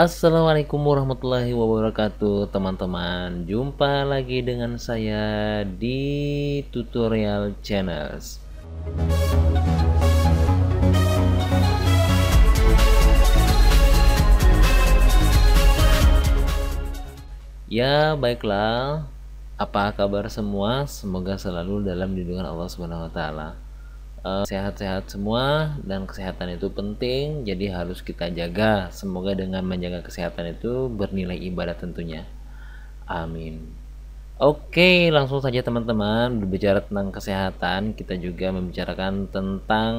Assalamualaikum warahmatullahi wabarakatuh teman-teman. Jumpa lagi dengan saya di tutorial channels. Ya baiklah. Apa kabar semua? Semoga selalu dalam lindungan Allah Subhanahu Wa Taala sehat-sehat uh, semua dan kesehatan itu penting jadi harus kita jaga. Semoga dengan menjaga kesehatan itu bernilai ibadah tentunya. Amin. Oke langsung saja teman-teman berbicara tentang kesehatan kita juga membicarakan tentang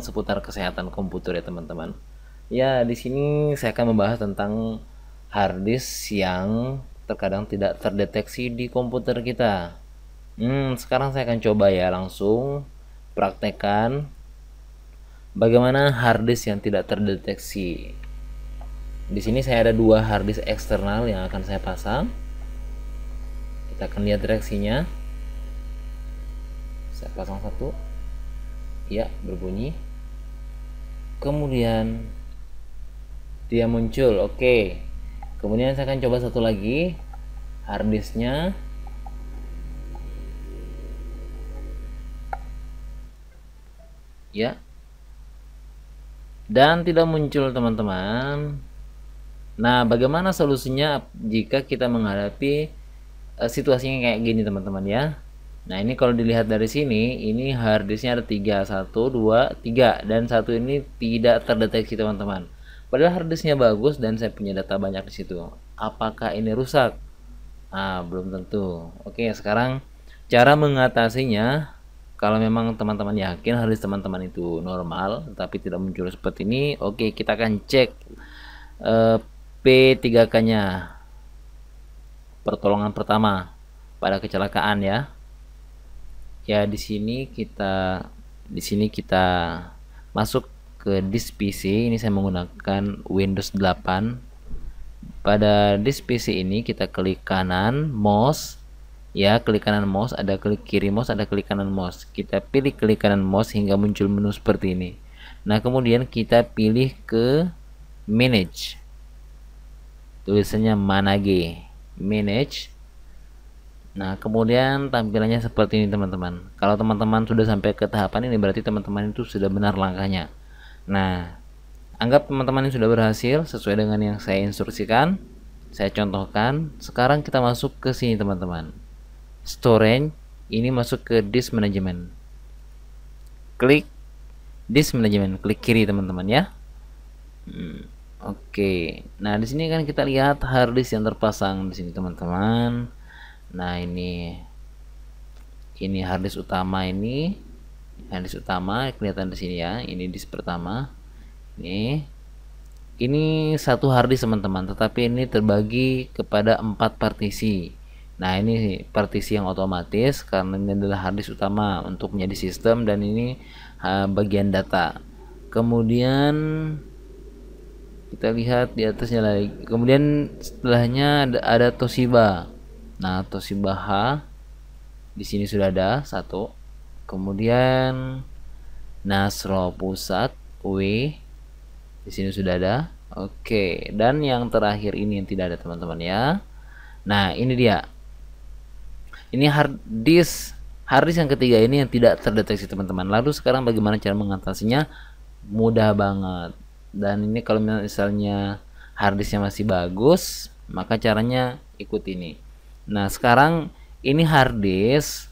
seputar kesehatan komputer ya teman-teman. Ya di sini saya akan membahas tentang harddisk yang terkadang tidak terdeteksi di komputer kita. Hmm sekarang saya akan coba ya langsung praktekkan bagaimana harddisk yang tidak terdeteksi. Di sini saya ada dua harddisk eksternal yang akan saya pasang. Kita akan lihat reaksinya. Saya pasang satu. Ya, berbunyi. Kemudian dia muncul. Oke. Kemudian saya akan coba satu lagi. Harddisknya ya. Dan tidak muncul teman-teman. Nah bagaimana solusinya jika kita menghadapi uh, situasinya kayak gini teman-teman ya? Nah ini kalau dilihat dari sini ini harddisknya ada tiga. Satu dua tiga. Dan satu ini tidak terdeteksi teman-teman. Padahal harddisknya bagus dan saya punya data banyak di situ. Apakah ini rusak? Ah belum tentu. Oke sekarang cara mengatasinya kalau memang teman-teman yakin harus teman-teman itu normal tapi tidak muncul seperti ini oke kita akan cek uh, P3K nya pertolongan pertama pada kecelakaan ya. Ya di sini kita di sini kita masuk ke disk PC ini saya menggunakan Windows 8 pada disk PC ini kita klik kanan mouse ya klik kanan mouse ada klik kiri mouse ada klik kanan mouse. Kita pilih klik kanan mouse hingga muncul menu seperti ini. Nah kemudian kita pilih ke manage. Tulisannya manage manage. Nah kemudian tampilannya seperti ini teman-teman. Kalau teman-teman sudah sampai ke tahapan ini berarti teman-teman itu sudah benar langkahnya. Nah anggap teman-teman ini sudah berhasil sesuai dengan yang saya instruksikan saya contohkan. Sekarang kita masuk ke sini teman-teman storage ini masuk ke disk management. Klik disk management klik kiri teman-teman ya. Hmm, oke. Okay. nah di sini kan kita lihat hard disk yang terpasang di sini teman-teman. Nah ini ini hard disk utama ini. Hard disk utama kelihatan di sini ya. Ini disk pertama. Ini ini satu hard disk teman-teman. Tetapi ini terbagi kepada empat partisi Nah ini partisi yang otomatis karena ini adalah harddisk utama untuk menjadi sistem dan ini uh, bagian data. Kemudian kita lihat di atasnya lagi. Kemudian setelahnya ada, ada Toshiba. Nah Toshiba H di sini sudah ada satu. Kemudian Nasro Pusat W di sini sudah ada. Oke dan yang terakhir ini yang tidak ada teman-teman ya. Nah ini dia ini hard disk hard disk yang ketiga ini yang tidak terdeteksi teman-teman. Lalu sekarang bagaimana cara mengatasinya? Mudah banget. Dan ini kalau misalnya hard disknya masih bagus maka caranya ikut ini. Nah sekarang ini hard disk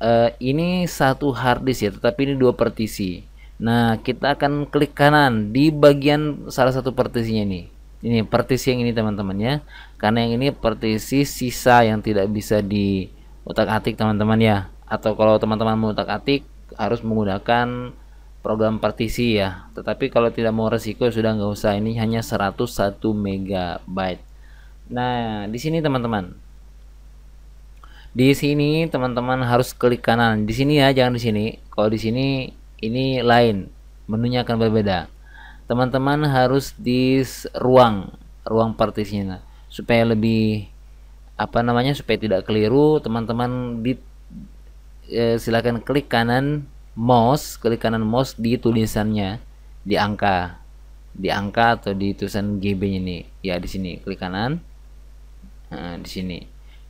uh, ini satu hard disk ya tetapi ini dua partisi nah kita akan klik kanan di bagian salah satu partisinya ini ini partisi yang ini teman-teman ya karena yang ini partisi sisa yang tidak bisa di utak atik teman-teman ya. Atau kalau teman-teman mau utak atik harus menggunakan program partisi ya. Tetapi kalau tidak mau resiko sudah nggak usah. Ini hanya 101 megabyte. Nah di sini teman-teman. Di sini teman-teman harus klik kanan. Di sini ya jangan di sini. Kalau di sini ini lain. Menunya akan berbeda teman-teman harus di ruang ruang partisinya supaya lebih apa namanya supaya tidak keliru teman-teman di eh, silakan klik kanan mouse klik kanan mouse di tulisannya di angka di angka atau di tulisan GB ini. Ya di sini klik kanan. Nah, di sini.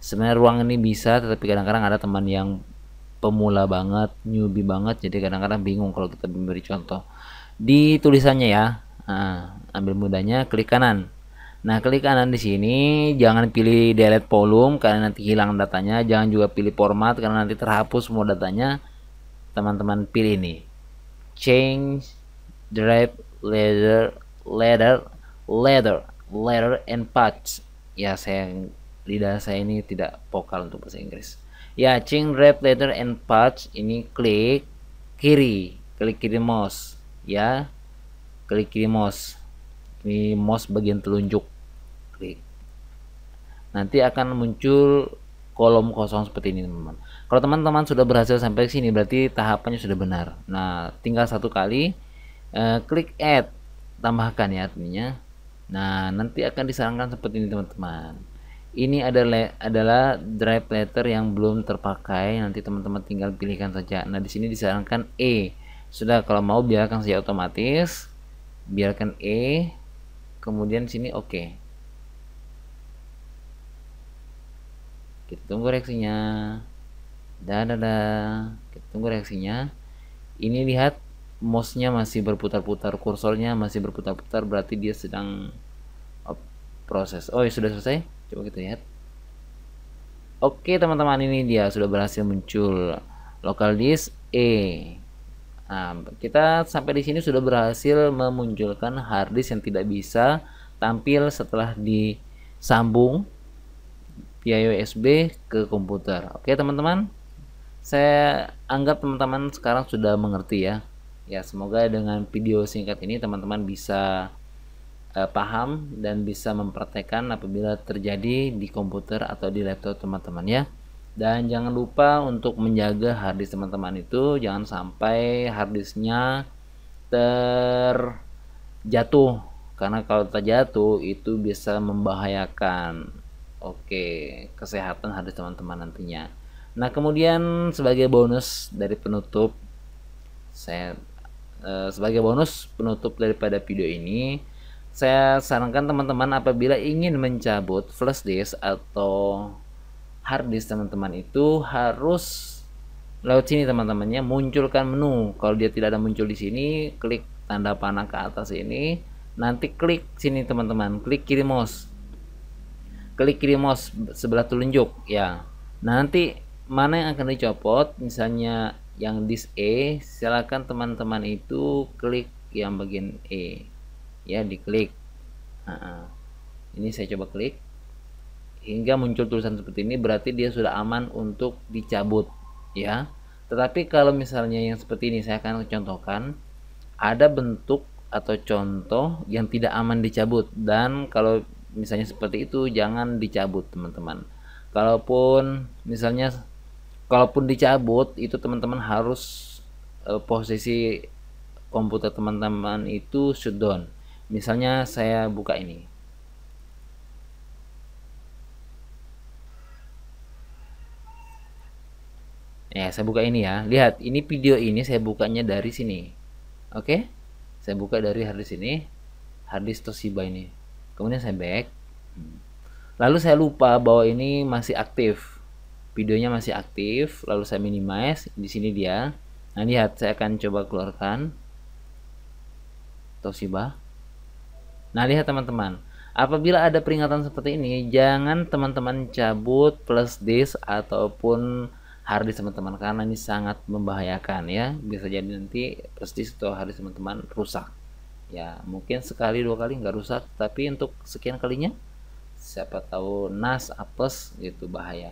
Sebenarnya ruang ini bisa tetapi kadang-kadang ada teman yang pemula banget newbie banget jadi kadang-kadang bingung kalau kita memberi contoh di tulisannya ya. Nah, ambil mudahnya klik kanan. Nah klik kanan di sini jangan pilih delete volume karena nanti hilang datanya. Jangan juga pilih format karena nanti terhapus semua datanya. Teman-teman pilih ini. Change drive leather leather leather leather and patch. Ya saya lidah saya ini tidak vokal untuk bahasa Inggris. Ya change wrap letter and patch. Ini klik kiri. Klik kiri mouse ya klik kiri mouse. Ini mouse bagian telunjuk. Klik. Nanti akan muncul kolom kosong seperti ini teman-teman. Kalau teman-teman sudah berhasil sampai sini berarti tahapannya sudah benar. Nah tinggal satu kali eh, klik add. Tambahkan ya artinya nah nanti akan disarankan seperti ini teman-teman. Ini adalah adalah drive letter yang belum terpakai. Nanti teman-teman tinggal pilihkan saja. Nah di sini disarankan E sudah kalau mau biarkan saja otomatis biarkan E kemudian sini oke okay. kita tunggu reaksinya. Dah dah kita tunggu reaksinya. Ini lihat mouse-nya masih berputar-putar kursornya masih berputar-putar berarti dia sedang proses. Oh ya sudah selesai? Coba kita lihat. Oke teman-teman ini dia. Sudah berhasil muncul. Local disk E nah kita sampai di sini sudah berhasil memunculkan hard disk yang tidak bisa tampil setelah disambung via USB ke komputer. Oke teman-teman. Saya anggap teman-teman sekarang sudah mengerti ya. Ya semoga dengan video singkat ini teman-teman bisa uh, paham dan bisa mempraktekkan apabila terjadi di komputer atau di laptop teman-teman ya. Dan jangan lupa untuk menjaga harddisk teman-teman itu jangan sampai harddisknya terjatuh karena kalau terjatuh itu bisa membahayakan oke kesehatan harddisk teman-teman nantinya. Nah kemudian sebagai bonus dari penutup saya eh, sebagai bonus penutup daripada video ini saya sarankan teman-teman apabila ingin mencabut flash disk atau hard disk teman-teman itu harus lewat sini teman-temannya. Munculkan menu. Kalau dia tidak ada muncul di sini klik tanda panah ke atas ini. Nanti klik sini teman-teman. Klik kiri mouse. Klik kiri mouse sebelah telunjuk ya. Nanti mana yang akan dicopot? Misalnya yang disk E silakan teman-teman itu klik yang bagian E. Ya diklik. Nah, ini saya coba klik hingga muncul tulisan seperti ini berarti dia sudah aman untuk dicabut ya. Tetapi kalau misalnya yang seperti ini saya akan contohkan. Ada bentuk atau contoh yang tidak aman dicabut. Dan kalau misalnya seperti itu jangan dicabut teman-teman. Kalaupun misalnya kalaupun dicabut itu teman-teman harus uh, posisi komputer teman-teman itu shutdown misalnya saya buka ini ya saya buka ini ya. Lihat ini video ini saya bukanya dari sini. Oke? Saya buka dari harddisk ini. Harddisk Toshiba ini. Kemudian saya back. Lalu saya lupa bahwa ini masih aktif. Videonya masih aktif lalu saya minimize. Di sini dia. Nah lihat saya akan coba keluarkan Toshiba. Nah, lihat teman-teman, apabila ada peringatan seperti ini, jangan teman-teman cabut plus disk ataupun hard disk teman-teman karena ini sangat membahayakan ya. Bisa jadi nanti plus disk atau hard disk teman-teman rusak. Ya, mungkin sekali dua kali nggak rusak, tapi untuk sekian kalinya siapa tahu NAS apes itu bahaya.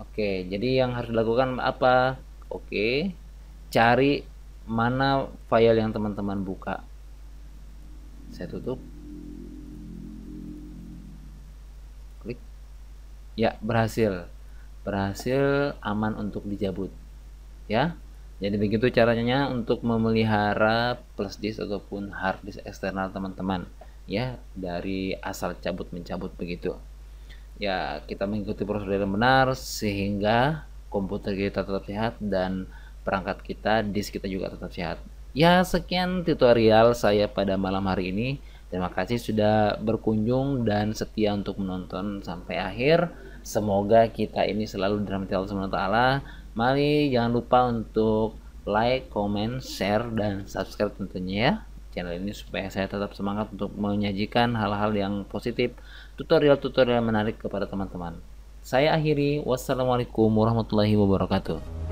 Oke, jadi yang harus dilakukan apa? Oke, cari mana file yang teman-teman buka. Saya tutup. ya berhasil berhasil aman untuk dijabut ya jadi begitu caranya untuk memelihara plus disk ataupun hard disk eksternal teman-teman ya dari asal cabut mencabut begitu ya kita mengikuti prosedur yang benar sehingga komputer kita tetap sehat dan perangkat kita disk kita juga tetap sehat Ya, sekian tutorial saya pada malam hari ini. Terima kasih sudah berkunjung dan setia untuk menonton sampai akhir. Semoga kita ini selalu dirahmati Allah Subhanahu. Mari jangan lupa untuk like, comment, share dan subscribe tentunya ya channel ini supaya saya tetap semangat untuk menyajikan hal-hal yang positif, tutorial-tutorial menarik kepada teman-teman. Saya akhiri, wassalamualaikum warahmatullahi wabarakatuh.